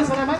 Masyadong tahimik ah.